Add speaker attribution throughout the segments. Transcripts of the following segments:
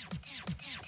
Speaker 1: tap, tap, tap.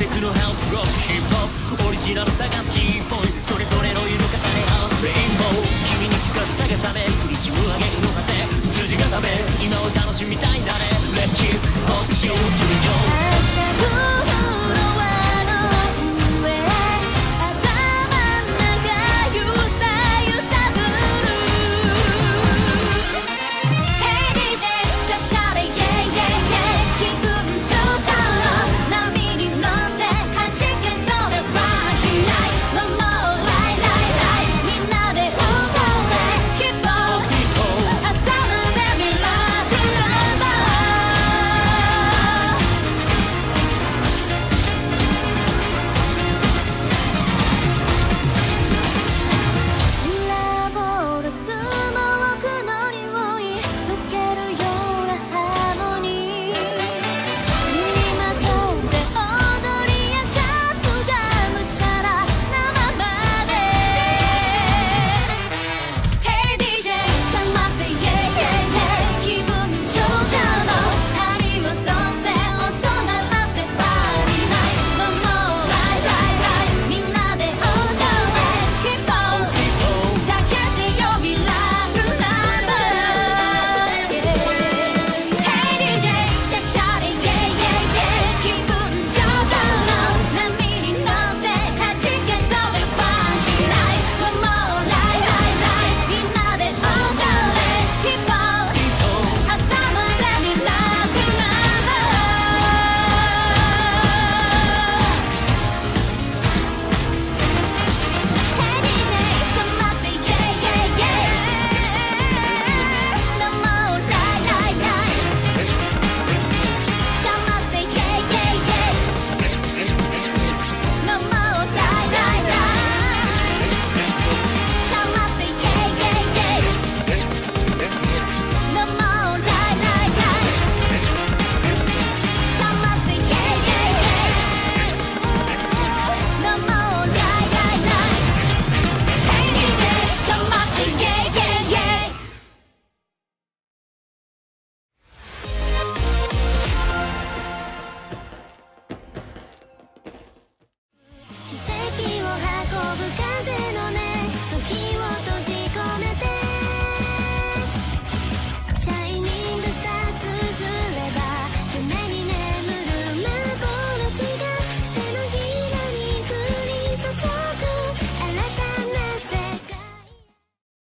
Speaker 1: テクノハウスロックヒップホップオリジナル探すキーポイントそれぞれの色重ね合わせレインボー君に聞かせたがため苦しむあげるの果て十字固め今を楽しみたいんだね